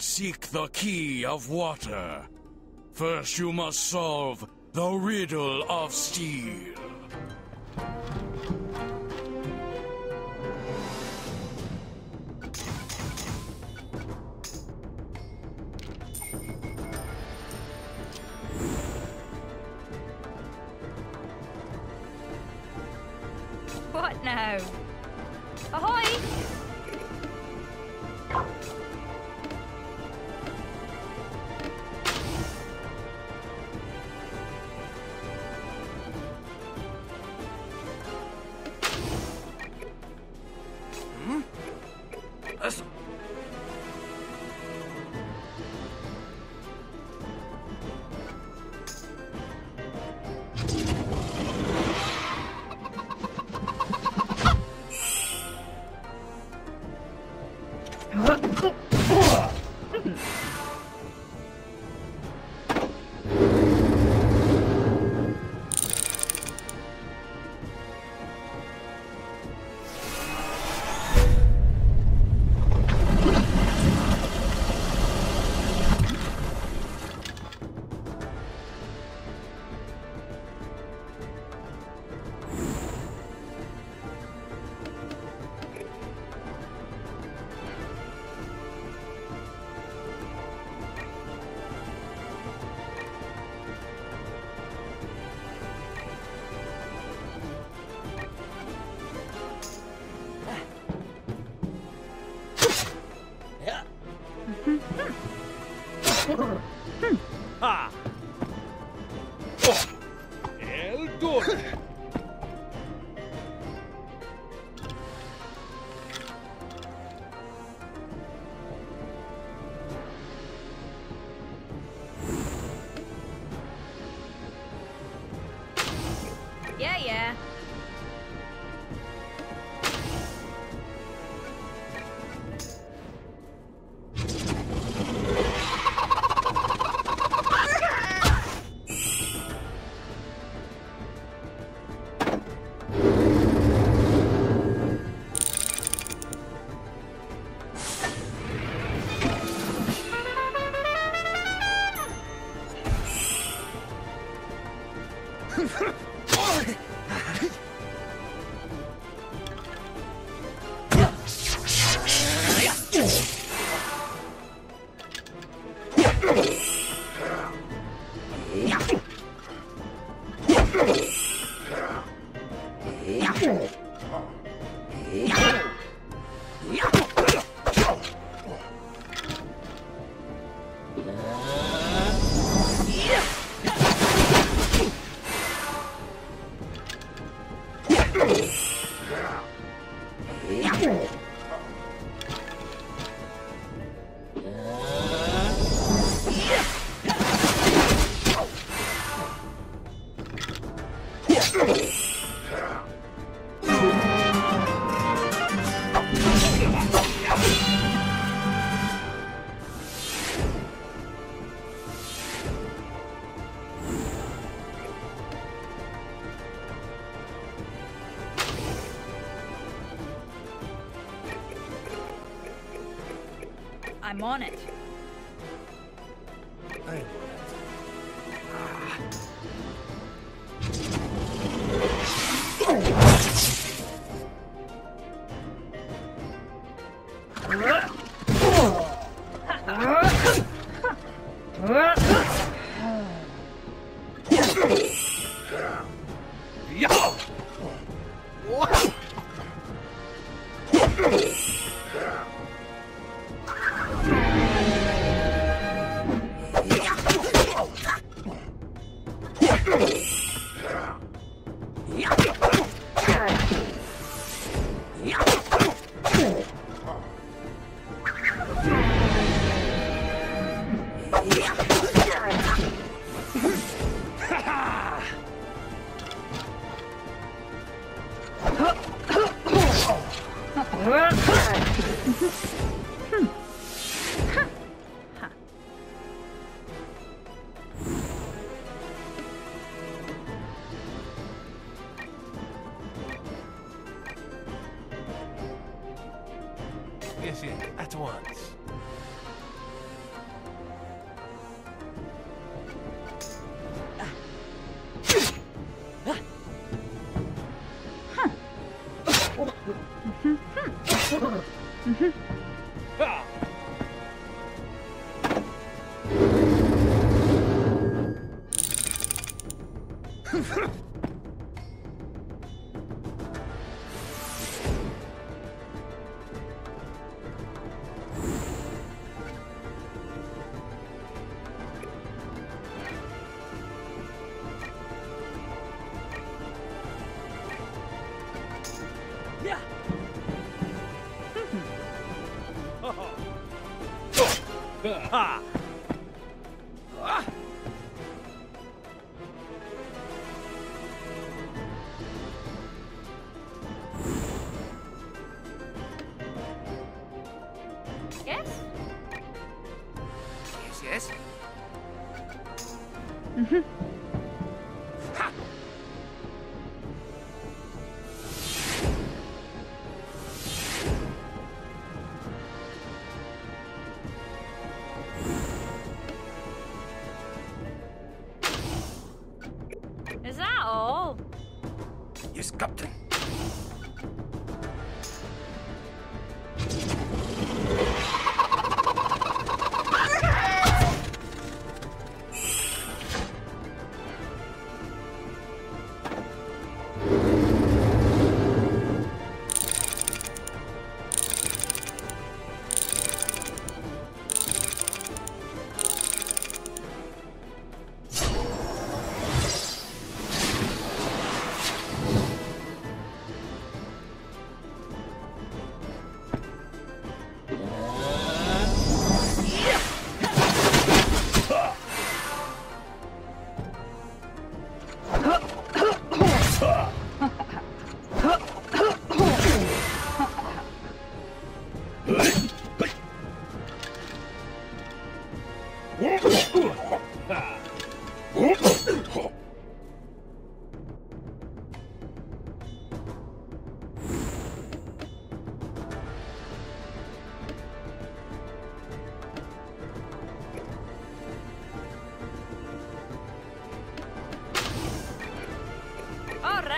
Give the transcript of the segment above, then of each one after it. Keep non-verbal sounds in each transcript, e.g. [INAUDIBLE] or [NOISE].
Would seek the key of water. First, you must solve the riddle of steel. What now? Ahoy! Accurate. I'm on it. Yeah. Yes, once. Huh. Ha! Yes? Yes, yes. Is all? Yes, Captain.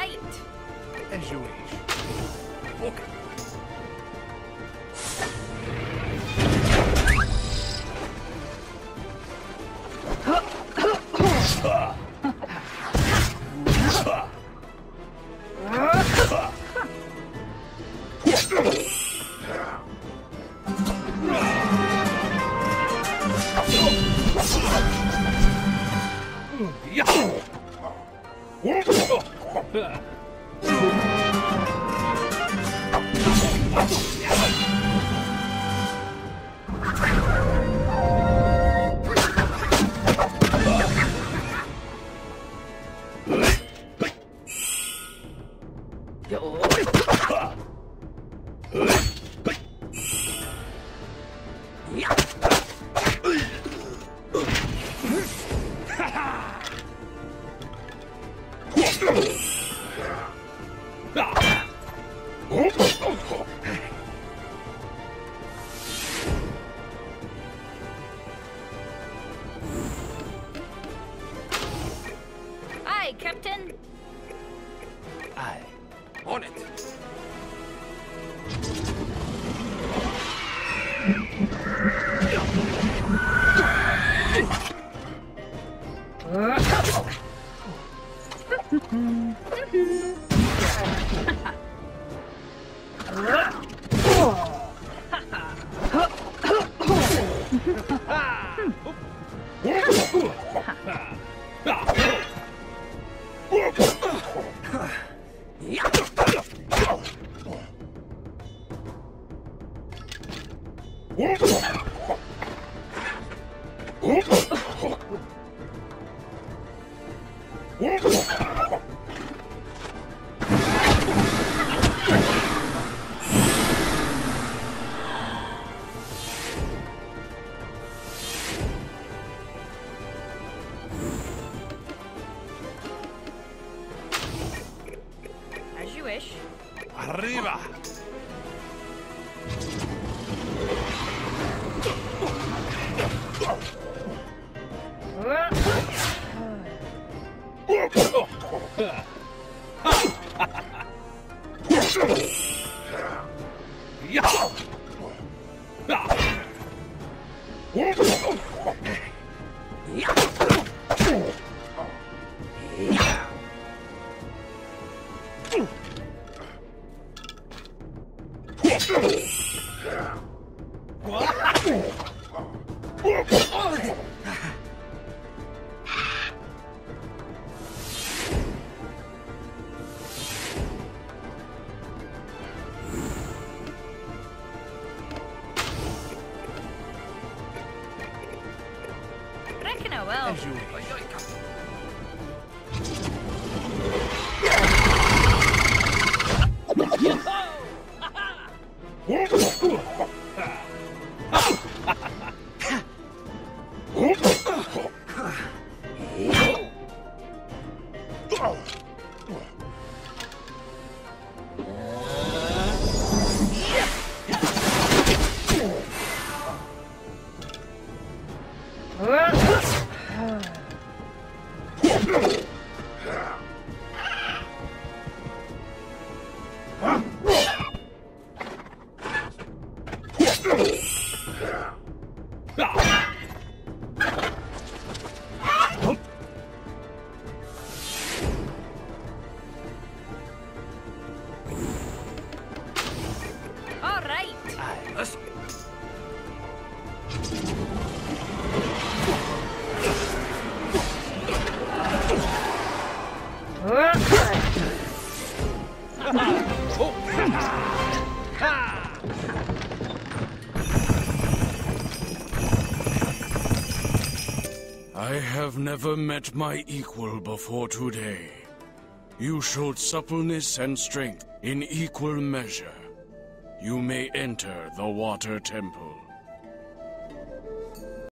Right. As you wish. Okay. [LAUGHS] Aye, Captain. Aye. On it. [LAUGHS] Ah! As [LAUGHS] [LAUGHS] Arriba! Well. As you wish. Aye, [LAUGHS] I have never met my equal before today. You showed suppleness and strength in equal measure. You may enter the Water Temple.